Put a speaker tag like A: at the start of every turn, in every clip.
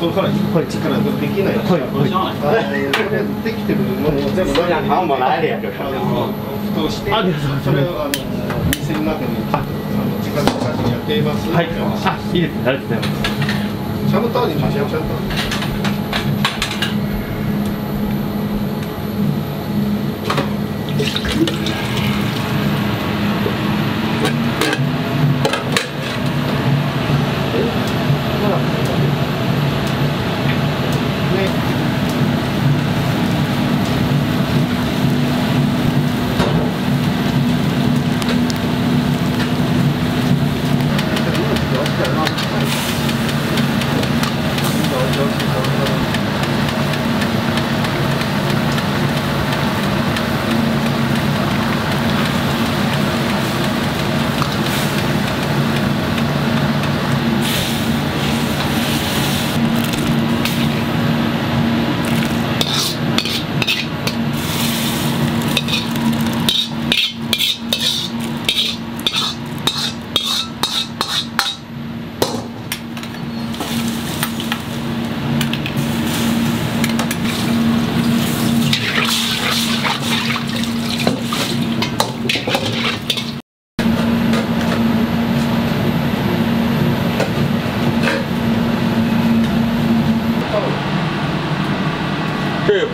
A: そのから
B: はい。
A: 力できない。
B: はい。
A: あのこれできてるものを全部中に
C: あんまないやんけ
A: あの蓋をしてそれをあの店の中にあの時間と写真やっています。
B: はい。あいいですね。ありがとうございます。
A: シャムターにシャムシャムタ True.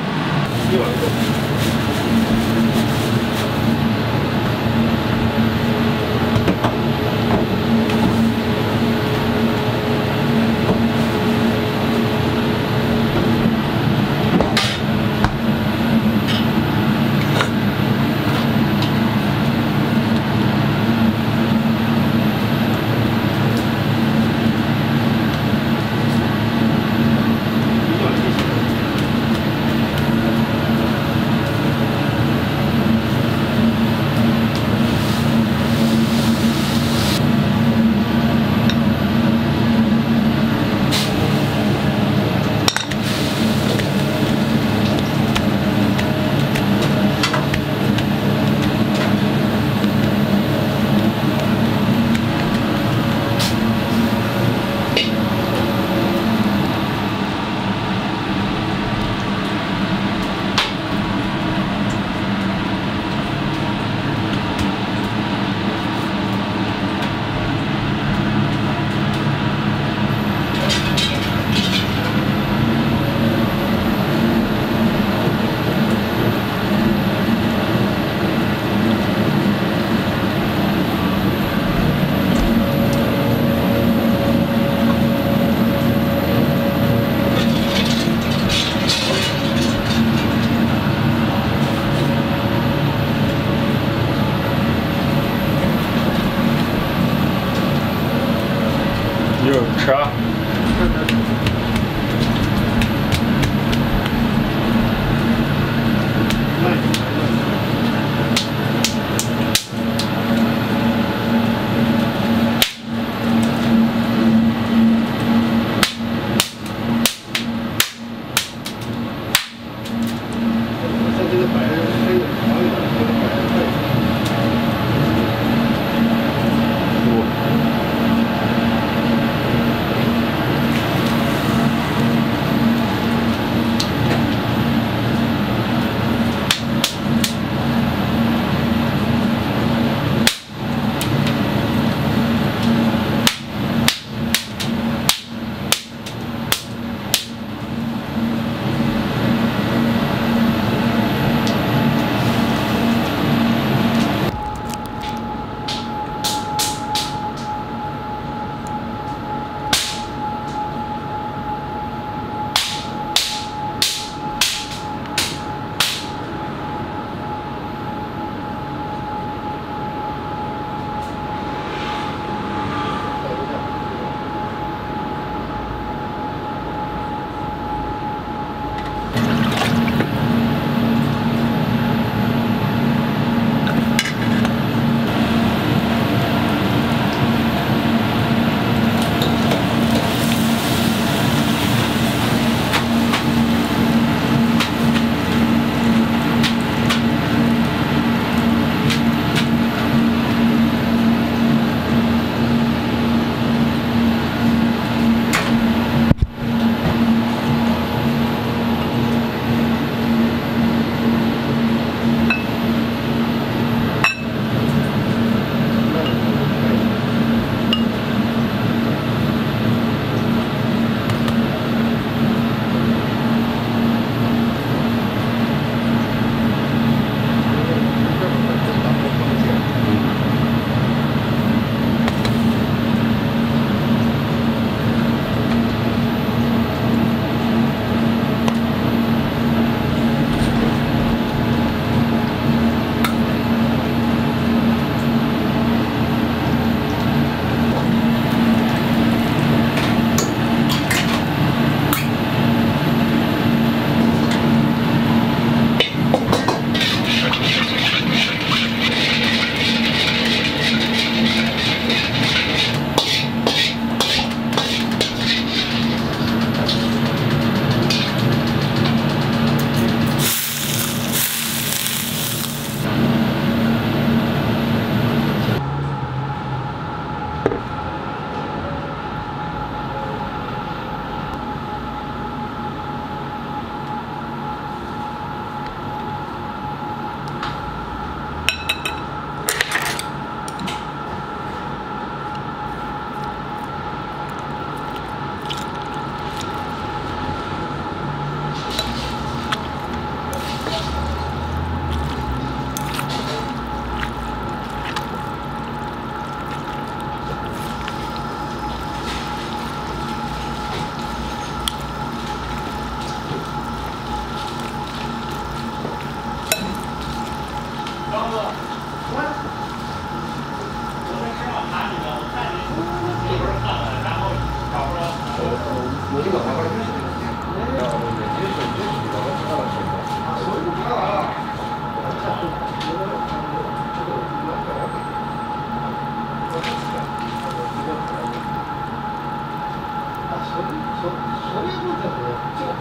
A: ち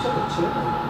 A: ょっと違うんだ。